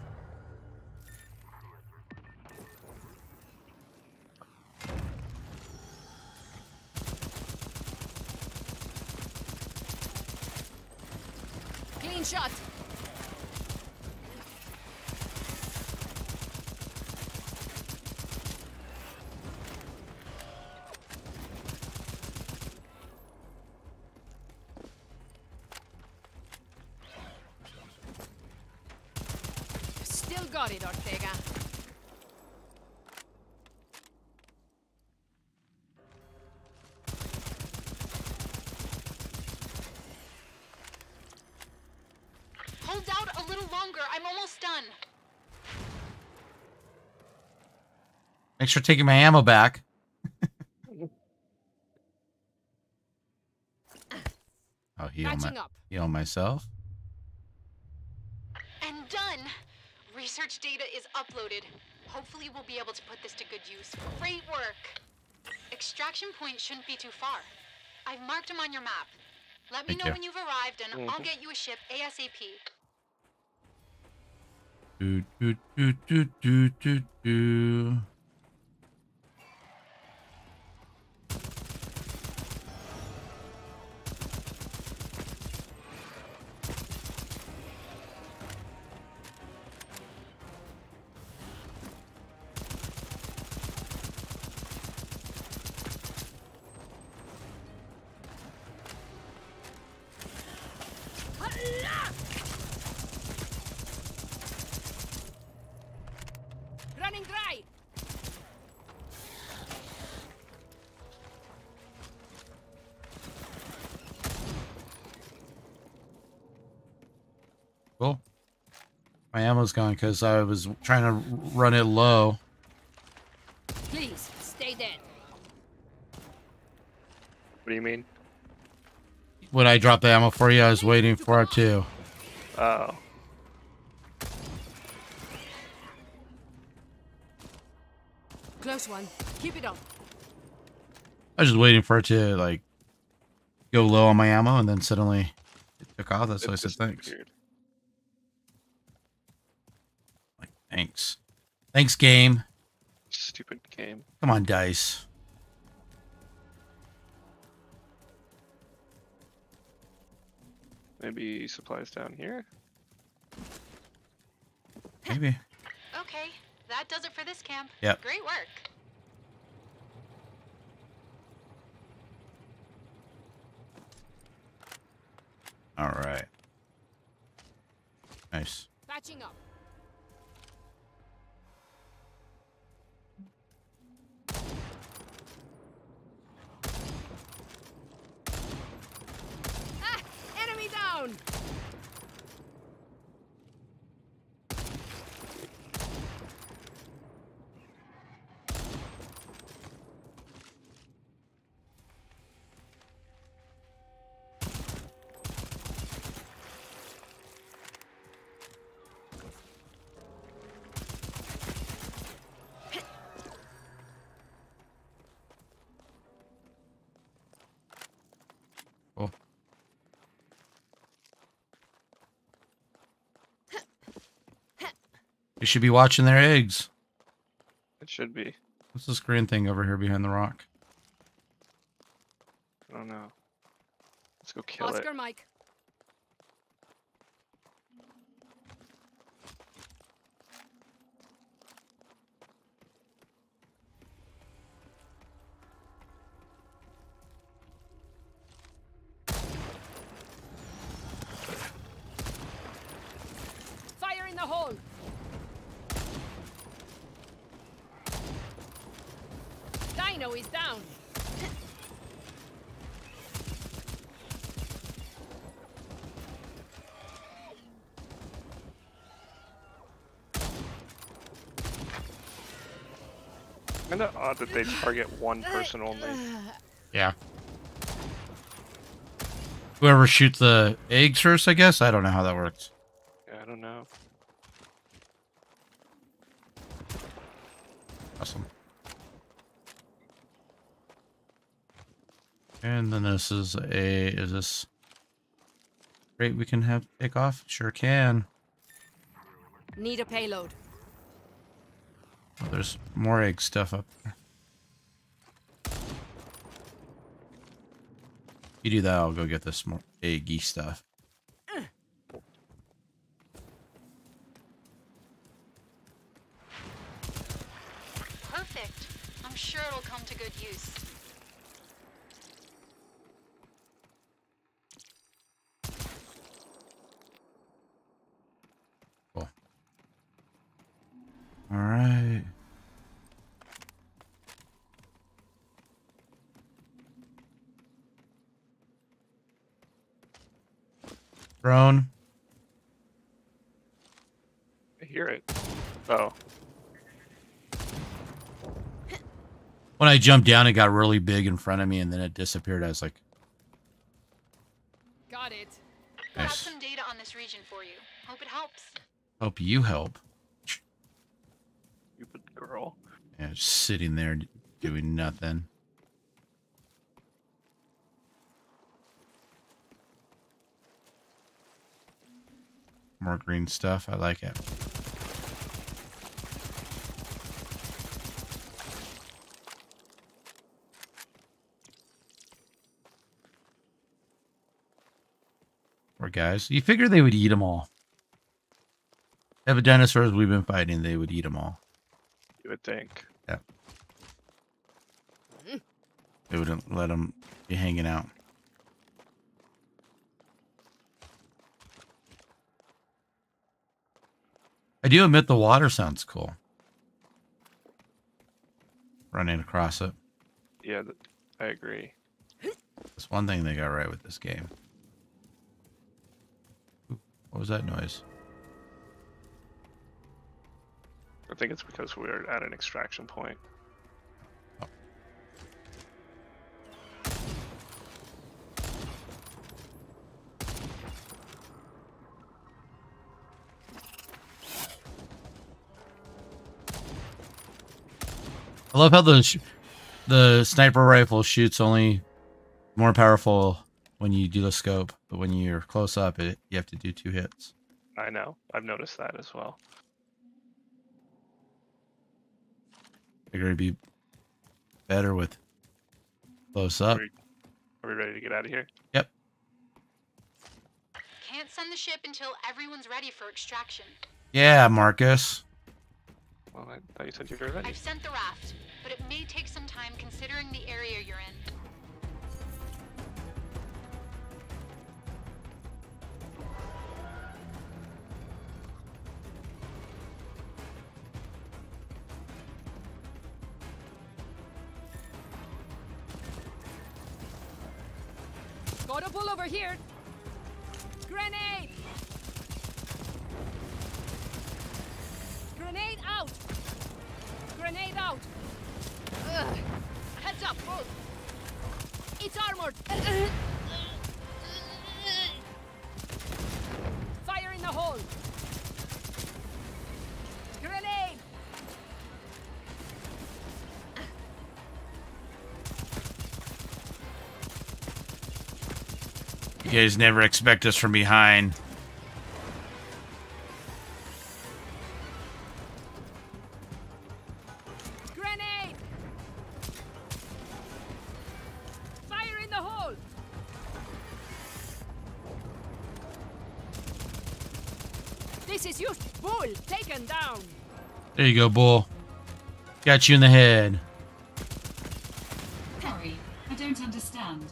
S1: Clean shot. Still got it,
S4: Hold out a little longer. I'm almost done.
S2: Thanks for taking my ammo back. I'll heal, my, heal myself.
S4: And done. Research data is uploaded. Hopefully we'll be able to put this to good use. Great work. Extraction point shouldn't be too far. I've marked them on your map. Let me know when you've arrived and I'll
S3: Mhm.
S4: get you a ship ASAP.
S2: Do, do, do, do, do, do, do. My ammo's gone because I was trying to run it low.
S1: Please, stay dead.
S3: What do you mean?
S2: When I dropped the ammo for you, I was waiting for it to.
S3: Oh.
S1: Close one. Keep it up.
S2: I was just waiting for it to like go low on my ammo, and then suddenly it took off. That's
S3: it
S2: why I said thanks.
S3: disappeared.
S2: Like thanks, thanks, game.
S3: Stupid game.
S2: Come on, dice.
S3: Maybe supplies down here?
S2: Maybe.
S4: Okay, that does it for this camp.
S2: Yep.
S4: Great work.
S2: All right. Nice.
S1: Patching up.
S2: They should be watching their eggs.
S3: It should be.
S2: What's this green thing over here behind the rock?
S3: I don't know. Let's go kill
S1: Oscar
S3: it.
S1: Mike. Fire in the hole. Dino is down.
S3: Kinda that they target one person only.
S2: Uh, yeah. Whoever shoots the eggs first, I guess. I don't know how that works.
S3: Yeah, I don't know.
S2: Awesome. And then this is a is this great we can have take off? Sure can.
S1: Need a payload.
S2: Oh, there's more egg stuff up You do that, I'll go get this more eggy stuff.
S4: Perfect. I'm sure it'll come to good use.
S2: Cool. All right. Drone.
S3: I hear it. Oh,
S2: When I jumped down, it got really big in front of me, and then it disappeared. I was like,
S1: Got it.
S4: I have some data on this region for you. Hope it helps.
S2: "Hope you help."
S3: stupid girl.
S2: Yeah, just sitting there doing nothing. More green stuff. I like it. Poor guys. You figure they would eat them all. If the dinosaurs we've been fighting, they would eat them all.
S3: You would think. Yeah.
S2: They wouldn't let them be hanging out. I do admit the water sounds cool. Running across it.
S3: Yeah, I agree.
S2: That's one thing they got right with this game. What was that noise?
S3: I think it's because we're at an extraction point.
S2: I love how the sh- the sniper rifle shoots only more powerful when you do the scope, but when you're close up, it you have to do two hits.
S3: I know. I've noticed that as well.
S2: Figure it'd be better with close up.
S3: Are we, are we ready to get out of here?
S2: Yep.
S4: Can't send the ship until everyone's ready for extraction.
S2: Yeah, Marcus.
S3: Well, I thought you said you were ready.
S4: I've sent the raft, but it may take some time considering the area you're in.
S1: Got a bull over here. Grenade! Grenade out! Grenade out! Ugh. Heads up, bull! It's armored! Fire in the hole! Grenade!
S2: You guys never expect us from behind.
S1: You
S2: go, bull. Got you in the head.
S7: Sorry, I don't understand.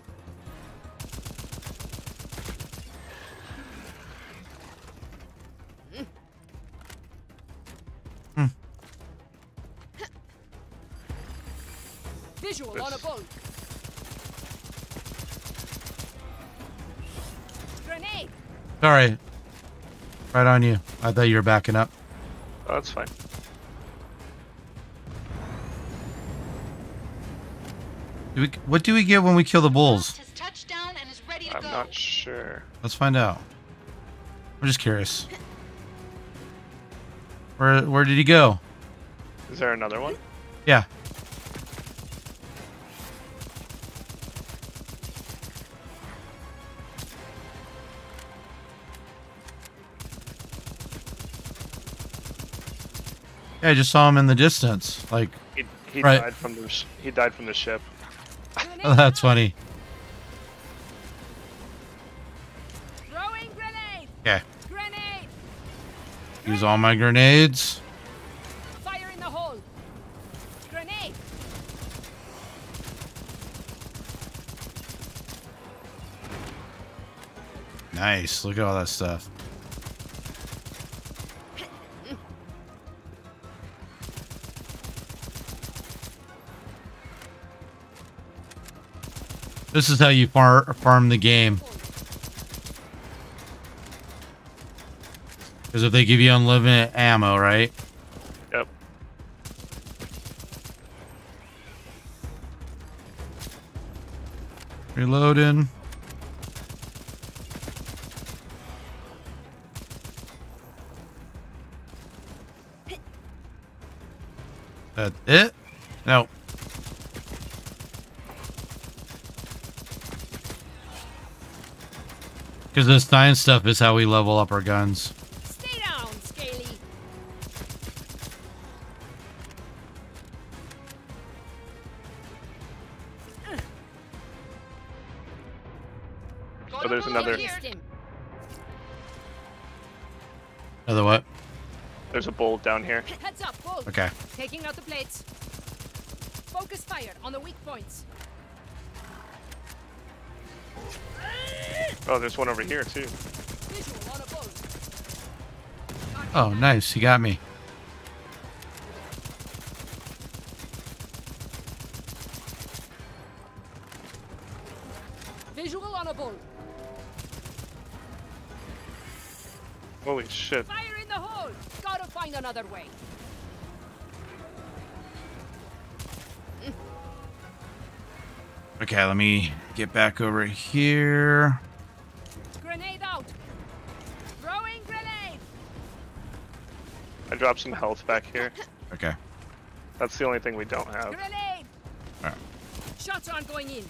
S7: Hmm.
S1: Visual on a bull. Grenade.
S2: Sorry. Right on you. I thought you were backing up.
S3: Oh, that's fine.
S2: Do we, what do we get when we kill the bulls?
S4: Has touched down and is ready to
S3: I'm not sure.
S2: Let's find out. I'm just curious. Where where did he go?
S3: Is there another one?
S2: Yeah. Yeah, I just saw him in the distance. Like,
S3: He, he
S2: Right.
S3: died from the he died from the ship.
S2: Oh, that's funny.
S1: Throwing grenade.
S2: Okay.
S1: Grenade.
S2: Use all my grenades.
S1: Fire in the hole. Grenade.
S2: Nice. Look at all that stuff. This is how you far farm the game. Because if they give you unlimited ammo, right?
S3: Yep.
S2: Reloading. That it? No. Because this science stuff is how we level up our guns.
S1: Stay down, Scaly.
S3: Oh, there's another.
S2: Another what?
S3: There's a bull down here.
S1: Heads up, bull.
S2: Okay.
S1: Taking out the plates. Focus fire on the weak points.
S3: Oh, there's one over here too.
S1: Visual on a bull.
S2: Oh, nice. He got me.
S1: Visual on a bull.
S3: Holy shit.
S1: Fire in the hole. Gotta find another way.
S2: Okay, let me get back over here.
S3: I dropped some health back here.
S2: Okay.
S3: That's the only thing we don't have.
S1: Grenade.
S2: Alright.
S1: Shots aren't going in.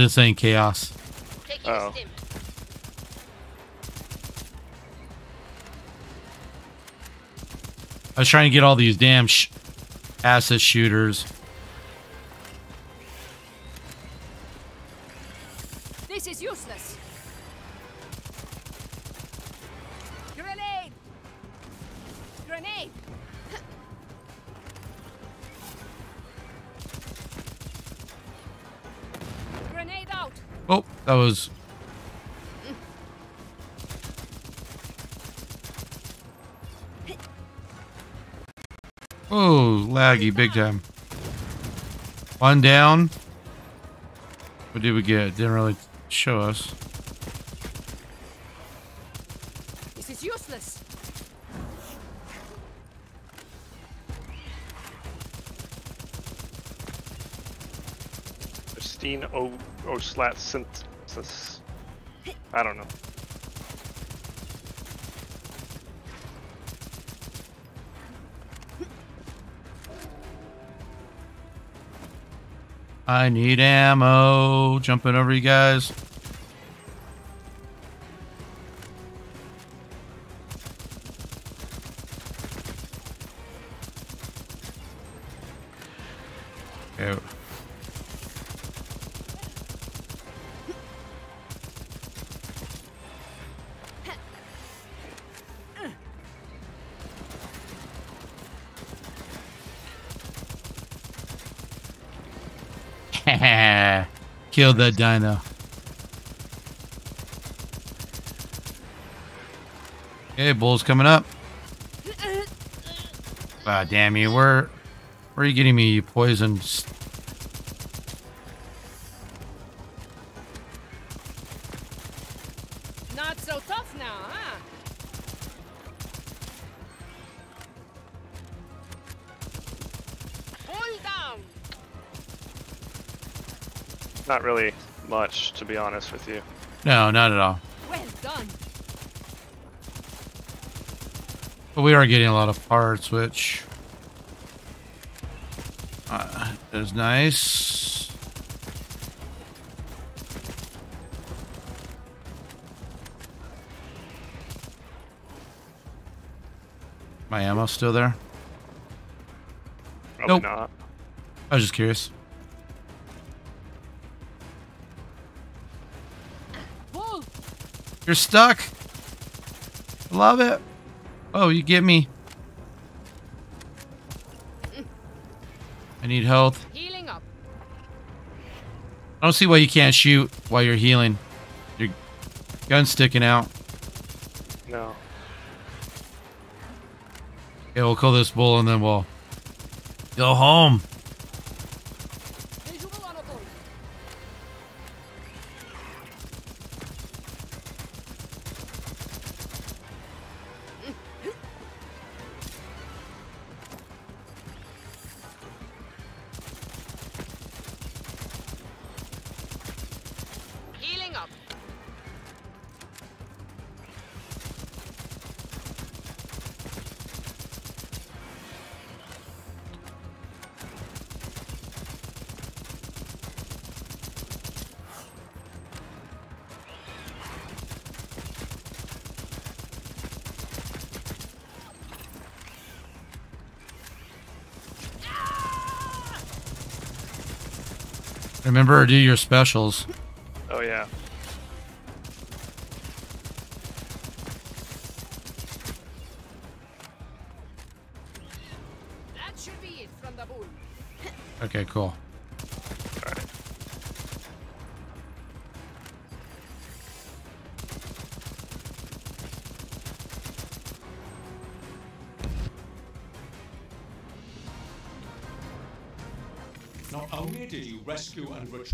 S2: Was just saying chaos.
S1: Taking
S3: Oh.
S2: I was trying to get all these damn sh- acid shooters. That was. Oh, laggy big time. One down. What did we get? Didn't really show us.
S1: This is useless.
S3: There's pristine O O slat synthesis. I don't know.
S2: I need ammo. Jumping over you guys. Killed that dino. Okay, bull's coming up. Ah, damn you. Where, where are you getting me, you poison?
S1: Not
S3: really much, to be honest with you.
S2: No, not at all.
S1: Well done.
S2: But we are getting a lot of parts, which uh, is nice. My ammo still there?
S3: Probably
S2: Nope.
S3: not.
S2: I was just curious. You're stuck. Love it. Oh, you get me. I need health.
S1: Healing up.
S2: I don't see why you can't shoot while you're healing. Your gun's sticking out.
S3: No.
S2: Okay, we'll kill this bull and then we'll go home. Remember to do your specials.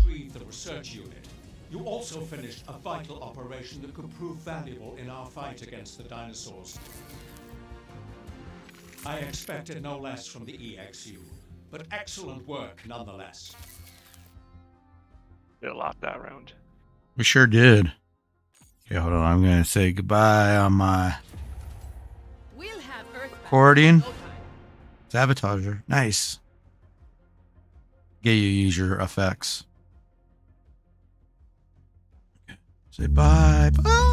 S8: Rescue and retrieve the research unit, you also finished a vital operation that could prove valuable in our fight against the dinosaurs. I expected no less from the EXU, but excellent work nonetheless.
S3: Did a lot that round.
S2: We sure did. Okay, hold on. I'm going to say goodbye on my
S1: We'll have Earth back
S2: recording.
S1: in no time.
S2: Sabotager. Nice. Get you use your effects. Bye. Bye.
S3: Goodbye.